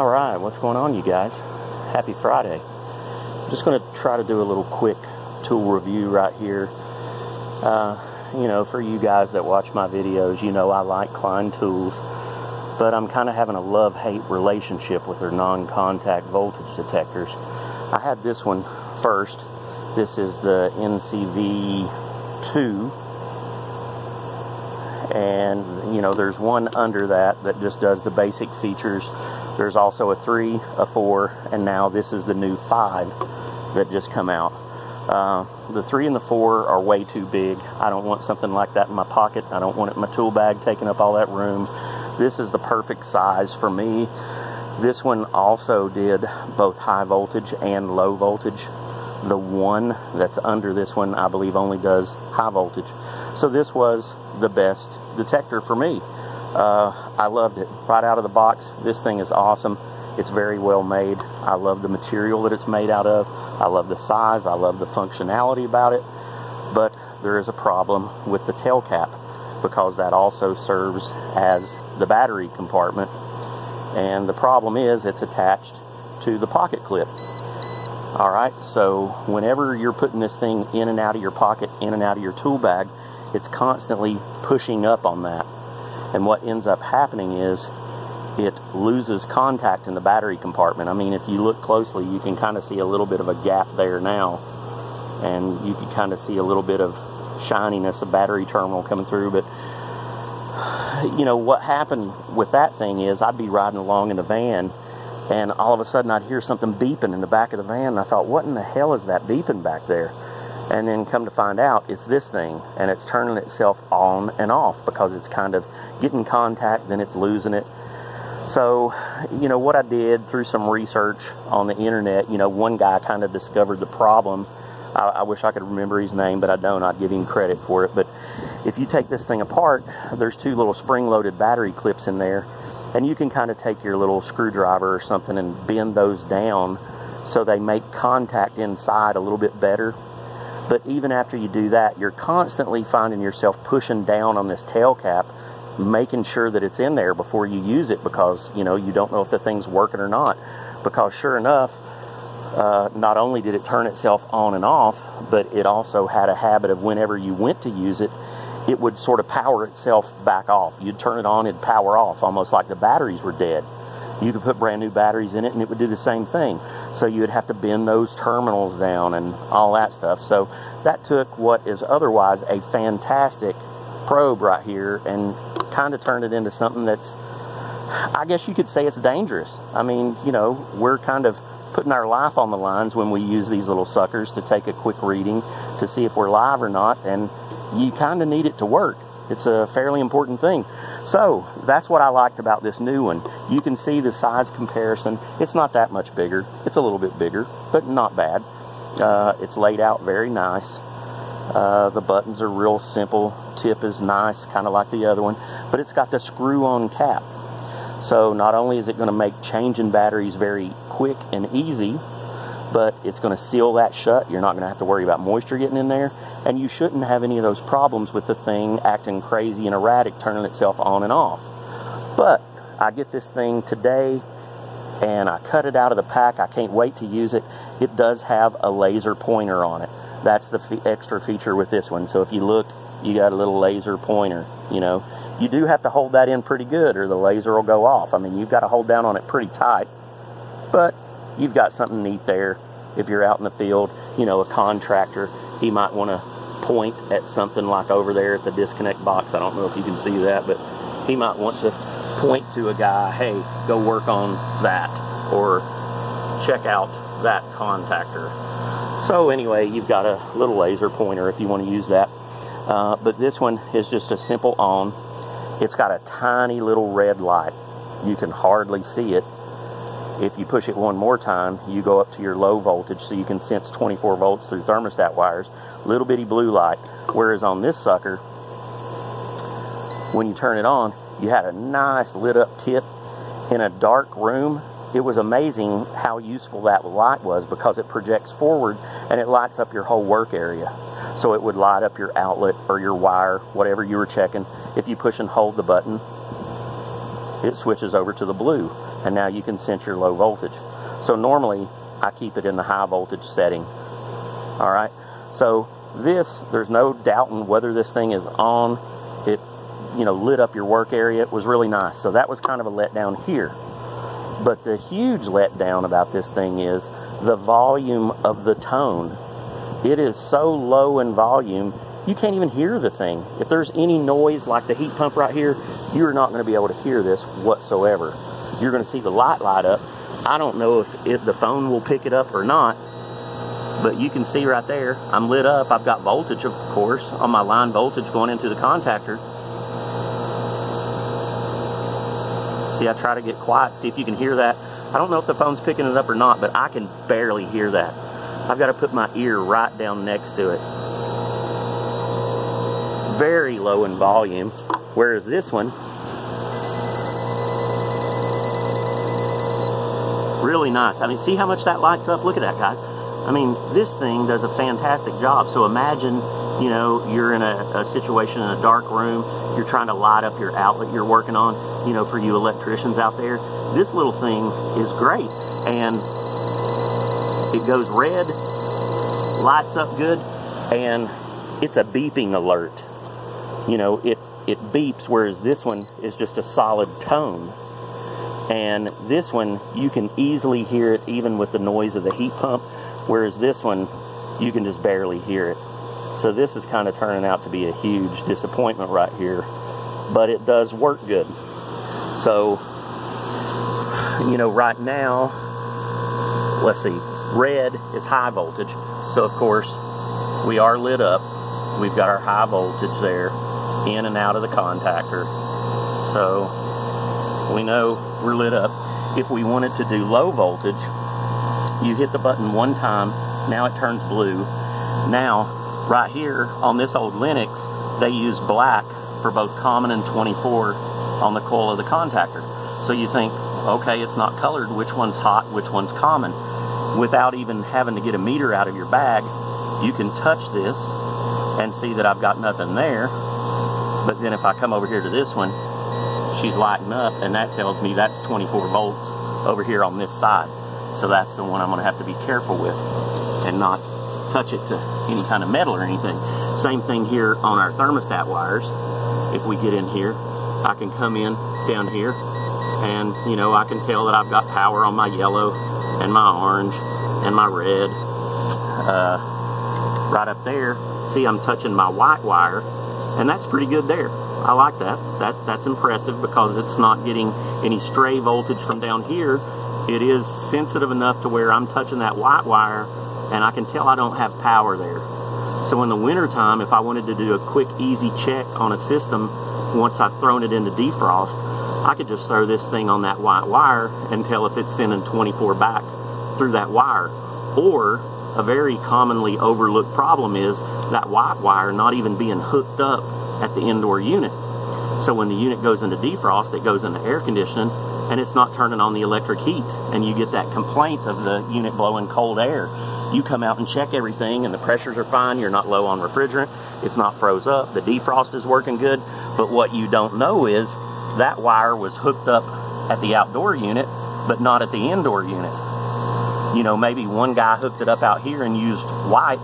All right, what's going on, you guys? Happy Friday. I'm just going to try to do a little quick tool review right here. Uh, you know, for you guys that watch my videos, you know I like Klein tools, but I'm kind of having a love-hate relationship with their non-contact voltage detectors. I had this one first. This is the NCVT-2 and you know there's one under that that just does the basic features there's also a three a four and now this is the new five that just come out. Uh, the three and the four are way too big. I don't want something like that in my pocket. I don't want it in my tool bag taking up all that room. This is the perfect size for me. This one also did both high voltage and low voltage. The one that's under this one I believe only does high voltage. So this was the best detector for me. Uh, I loved it right out of the box. This thing is awesome. It's very well made. I love the material that it's made out of. I love the size. I love the functionality about it. But there is a problem with the tail cap because that also serves as the battery compartment. And the problem is it's attached to the pocket clip. All right, so whenever you're putting this thing in and out of your pocket, in and out of your tool bag, it's constantly pushing up on that. And what ends up happening is it loses contact in the battery compartment. I mean, if you look closely, you can kind of see a little bit of a gap there now. And you can kind of see a little bit of shininess of battery terminal coming through. But, you know, what happened with that thing is I'd be riding along in the van and all of a sudden I'd hear something beeping in the back of the van. And I thought, what in the hell is that beeping back there? And then come to find out it's this thing and it's turning itself on and off because it's kind of getting contact then it's losing it. So you know what i did through some research on the internet you know one guy kind of discovered the problem. I, I, wish i could remember his name but i don't. I'd give him credit for it. But if you take this thing apart there's two little spring loaded battery clips in there and you can kind of take your little screwdriver or something and bend those down so they make contact inside a little bit better but even after you do that, you're constantly finding yourself pushing down on this tail cap, making sure that it's in there before you use it because, you know, you don't know if the thing's working or not. Because sure enough, uh, not only did it turn itself on and off, but it also had a habit of whenever you went to use it, it would sort of power itself back off. You'd turn it on, it'd power off, almost like the batteries were dead. You could put brand new batteries in it and it would do the same thing. So you would have to bend those terminals down and all that stuff. So that took what is otherwise a fantastic probe right here and kind of turned it into something that's, I guess you could say it's dangerous. I mean, you know, we're kind of putting our life on the lines when we use these little suckers to take a quick reading to see if we're live or not. And you kind of need it to work. It's a fairly important thing. So that's what I liked about this new one. You can see the size comparison. It's not that much bigger. It's a little bit bigger, but not bad. Uh, it's laid out very nice. Uh, the buttons are real simple. Tip is nice, kind of like the other one, but it's got the screw-on cap. So not only is it going to make changing batteries very quick and easy, but it's going to seal that shut. You're not going to have to worry about moisture getting in there. And you shouldn't have any of those problems with the thing acting crazy and erratic, turning itself on and off. But I get this thing today and I cut it out of the pack. I can't wait to use it. It does have a laser pointer on it. That's the extra feature with this one. So if you look, you got a little laser pointer, you know. You do have to hold that in pretty good or the laser will go off. I mean, you've got to hold down on it pretty tight. But you've got something neat there if you're out in the field. You know, a contractor, he might want to point at something like over there at the disconnect box. I don't know if you can see that, but he might want to point to a guy, hey, go work on that, or check out that contactor. So anyway, you've got a little laser pointer if you want to use that. Uh, but this one is just a simple on. It's got a tiny little red light. You can hardly see it, if you push it one more time, you go up to your low voltage so you can sense 24 volts through thermostat wires. Little bitty blue light. Whereas on this sucker, when you turn it on, you had a nice lit up tip in a dark room. It was amazing how useful that light was because it projects forward and it lights up your whole work area. So it would light up your outlet or your wire, whatever you were checking. If you push and hold the button, it switches over to the blue. And now you can sense your low voltage. So normally I keep it in the high voltage setting. All right, so this, there's no doubting whether this thing is on. It, you know, lit up your work area. It was really nice. So that was kind of a letdown here. But the huge letdown about this thing is the volume of the tone. It is so low in volume, you can't even hear the thing. If there's any noise like the heat pump right here, you're not going to be able to hear this whatsoever. You're going to see the light light up. I don't know if, if the phone will pick it up or not, but you can see right there, I'm lit up. I've got voltage, of course, on my line voltage going into the contactor. See, I try to get quiet, see if you can hear that. I don't know if the phone's picking it up or not, but I can barely hear that. I've got to put my ear right down next to it. Very low in volume, whereas this one, really nice. I mean, see how much that lights up? Look at that, guys. I mean, this thing does a fantastic job. So imagine, you know, you're in a, a, situation in a dark room, you're trying to light up your outlet you're working on, you know, for you electricians out there. This little thing is great. And it goes red, lights up good, and it's a beeping alert. You know, it, it beeps, whereas this one is just a solid tone. And this one, you can easily hear it even with the noise of the heat pump Whereas this one, you can just barely hear it. So this is kind of turning out to be a huge disappointment right here. But it does work good. So, you know, right now, let's see, red is high voltage. So of course, we are lit up. We've got our high voltage there in and out of the contactor. So we know we're lit up. If we wanted to do low voltage, you hit the button one time, now it turns blue. Now, right here on this old Lennox, they use black for both common and 24 on the coil of the contactor. So you think, okay, it's not colored, which one's hot, which one's common. Without even having to get a meter out of your bag, you can touch this and see that I've got nothing there. But then if I come over here to this one, she's lighting up and that tells me that's 24 volts over here on this side. So that's the one I'm going to have to be careful with and not touch it to any kind of metal or anything. Same thing here on our thermostat wires. If we get in here, I can come in down here and, you know, I can tell that I've got power on my yellow and my orange and my red. Uh, right up there, see I'm touching my white wire and that's pretty good there. I like that. That That's impressive because it's not getting any stray voltage from down here it is sensitive enough to where I'm touching that white wire and I can tell I don't have power there. So in the wintertime, if I wanted to do a quick, easy check on a system, once I've thrown it into defrost, I could just throw this thing on that white wire and tell if it's sending 24 back through that wire. Or a very commonly overlooked problem is that white wire not even being hooked up at the indoor unit. So when the unit goes into defrost, it goes into air conditioning, and it's not turning on the electric heat and you get that complaint of the unit blowing cold air. You come out and check everything and the pressures are fine you're not low on refrigerant it's not froze up the defrost is working good. But what you don't know is that wire was hooked up at the outdoor unit but not at the indoor unit. You know maybe one guy hooked it up out here and used white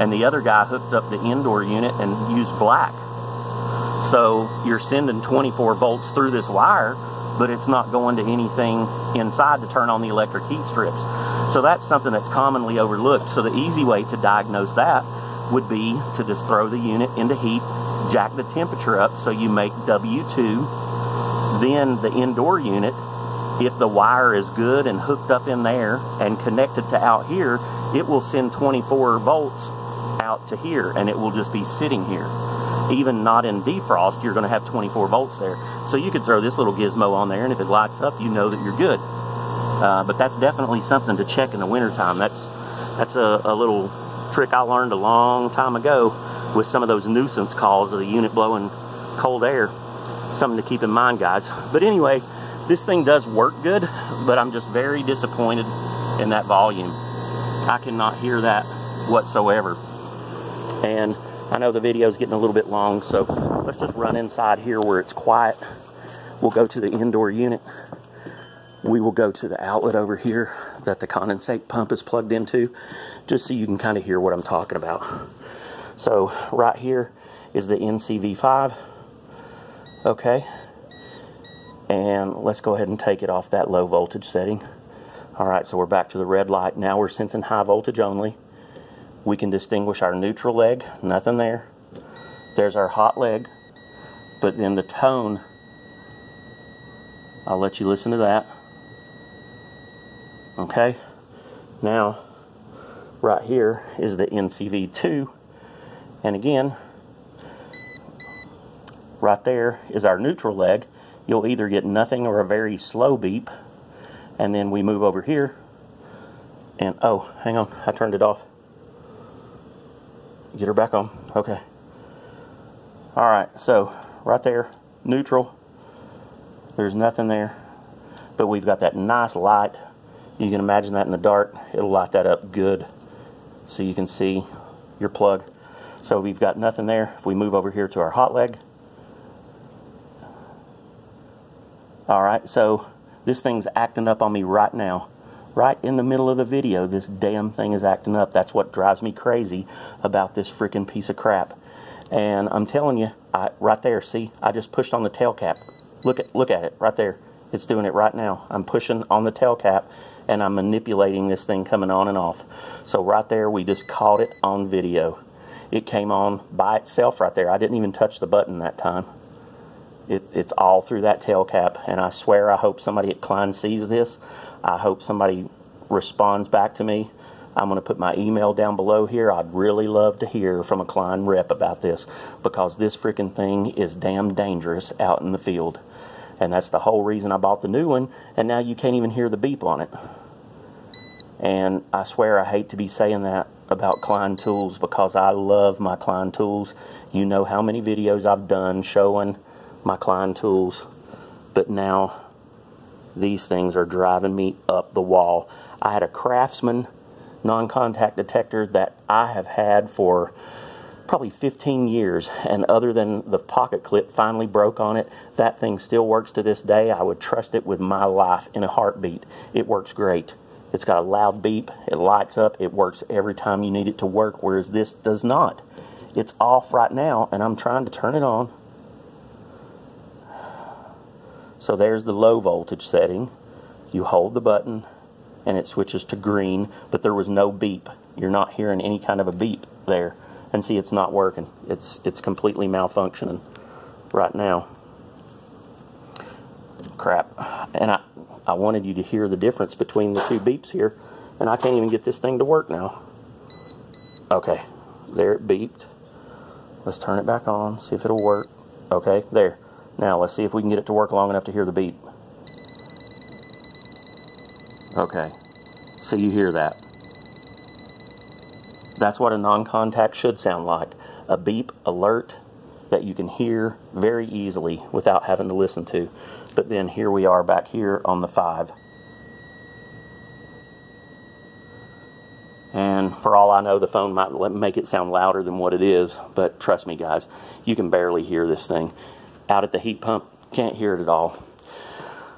and the other guy hooked up the indoor unit and used black so you're sending 24 volts through this wire but it's not going to anything inside to turn on the electric heat strips. So that's something that's commonly overlooked. So the easy way to diagnose that would be to just throw the unit into heat, jack the temperature up so you make W2, then the indoor unit, if the wire is good and hooked up in there and connected to out here, it will send 24 volts out to here and it will just be sitting here. Even not in defrost, you're going to have 24 volts there. So you could throw this little gizmo on there, and if it lights up, you know that you're good. Uh, but that's definitely something to check in the wintertime. That's, that's a, a little trick I learned a long time ago with some of those nuisance calls of the unit blowing cold air. Something to keep in mind, guys. But anyway, this thing does work good, but I'm just very disappointed in that volume. I cannot hear that whatsoever. And I know the video is getting a little bit long, so let's just run inside here where it's quiet. We'll go to the indoor unit we will go to the outlet over here that the condensate pump is plugged into, just so you can kind of hear what I'm talking about. So right here is the NCVT-5, okay? And let's go ahead and take it off that low voltage setting. All right, so we're back to the red light. Now we're sensing high voltage only. We can distinguish our neutral leg, nothing there. There's our hot leg, but then the tone, I'll let you listen to that. Okay, now right here is the NCVT-2, and again, right there is our neutral leg. You'll either get nothing or a very slow beep, and then we move over here, and oh, hang on, I turned it off. Get her back on. Okay. All right, so right there, neutral. There's nothing there, but we've got that nice light. You can imagine that in the dark. It'll light that up good so you can see your plug. So we've got nothing there. If we move over here to our hot leg. All right, so this thing's acting up on me right now right in the middle of the video, this damn thing is acting up. That's what drives me crazy about this freaking piece of crap. And I'm telling you, I, right there, see, I just pushed on the tail cap. Look at, look at it right there. It's doing it right now. I'm pushing on the tail cap and I'm manipulating this thing coming on and off. So right there, we just caught it on video. It came on by itself right there. I didn't even touch the button that time. It, it's all through that tail cap, and I swear I hope somebody at Klein sees this I hope somebody responds back to me. I'm going to put my email down below here. I'd really love to hear from a Klein rep about this because this freaking thing is damn dangerous out in the field. And that's the whole reason I bought the new one. And now you can't even hear the beep on it. And I swear I hate to be saying that about Klein tools because I love my Klein tools. You know how many videos I've done showing my Klein tools. But now these things are driving me up the wall. I had a Craftsman non-contact detector that I have had for probably 15 years and other than the pocket clip finally broke on it that thing still works to this day. I would trust it with my life in a heartbeat. It works great. It's got a loud beep. It lights up. It works every time you need it to work whereas this does not. It's off right now and I'm trying to turn it on so there's the low voltage setting. You hold the button and it switches to green, but there was no beep. You're not hearing any kind of a beep there. And see, it's not working. It's, it's completely malfunctioning right now. Crap. And I, I wanted you to hear the difference between the two beeps here, and I can't even get this thing to work now. Okay, there it beeped. Let's turn it back on, see if it'll work. Okay, there. Now let's see if we can get it to work long enough to hear the beep. Okay, so you hear that. That's what a non-contact should sound like. A beep alert that you can hear very easily without having to listen to. But then here we are back here on the 5. And for all I know, the phone might make it sound louder than what it is. But trust me, guys, you can barely hear this thing out at the heat pump. Can't hear it at all.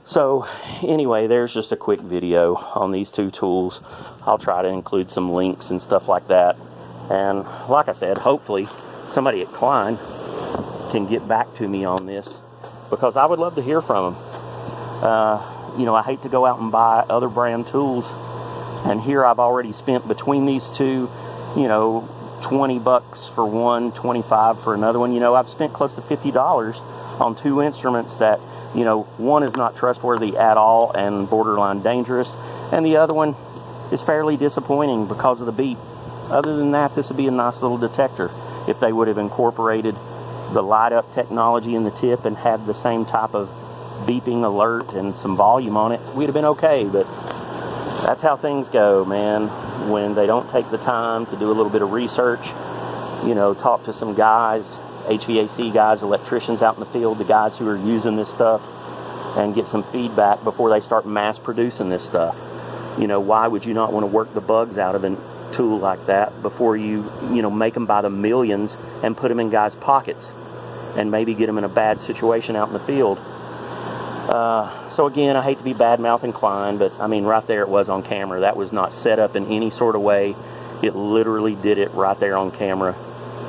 So anyway, there's just a quick video on these two tools. I'll try to include some links and stuff like that. And like I said, hopefully somebody at Klein can get back to me on this because I would love to hear from them. Uh, you know, I hate to go out and buy other brand tools. And here I've already spent between these two, you know, 20 bucks for one, 25 for another one. You know, I've spent close to $50 on two instruments that, you know, one is not trustworthy at all and borderline dangerous, and the other one is fairly disappointing because of the beep. Other than that, this would be a nice little detector if they would have incorporated the light up technology in the tip and had the same type of beeping alert and some volume on it, we'd have been okay, but that's how things go, man. When they don't take the time to do a little bit of research, you know, talk to some guys HVAC guys, electricians out in the field, the guys who are using this stuff, and get some feedback before they start mass producing this stuff. You know, why would you not want to work the bugs out of a tool like that before you, you know, make them by the millions and put them in guys' pockets and maybe get them in a bad situation out in the field? Uh, so again, I hate to be bad mouth inclined, but I mean, right there it was on camera. That was not set up in any sort of way. It literally did it right there on camera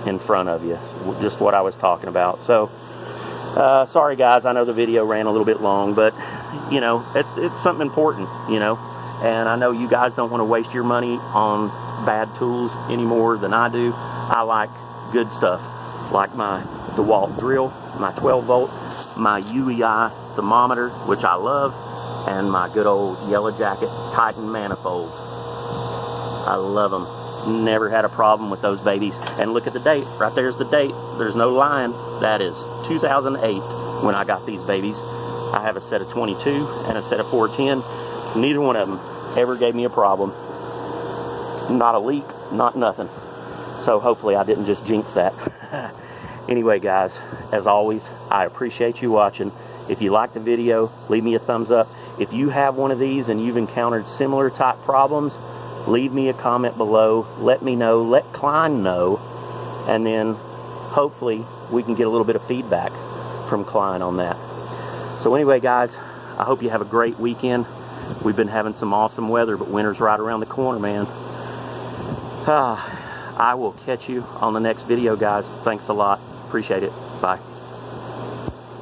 in front of you. Just what I was talking about. So, uh, sorry guys, I know the video ran a little bit long, but you know, it, it's something important, you know. And I know you guys don't want to waste your money on bad tools any more than I do. I like good stuff, like my DeWalt drill, my 12 volt, my UEI thermometer, which I love, and my good old Yellow Jacket Titan manifolds. I love them. Never had a problem with those babies. And look at the date. Right there's the date. There's no line. That is 2008 when I got these babies. I have a set of 22 and a set of 410. Neither one of them ever gave me a problem. Not a leak, not nothing. So hopefully I didn't just jinx that. anyway, guys, as always, I appreciate you watching. If you like the video, leave me a thumbs up. If you have one of these and you've encountered similar type problems, leave me a comment below. Let me know. Let Klein know. And then hopefully we can get a little bit of feedback from Klein on that. So anyway, guys, I hope you have a great weekend. We've been having some awesome weather, but winter's right around the corner, man. Ah, I will catch you on the next video, guys. Thanks a lot. Appreciate it. Bye.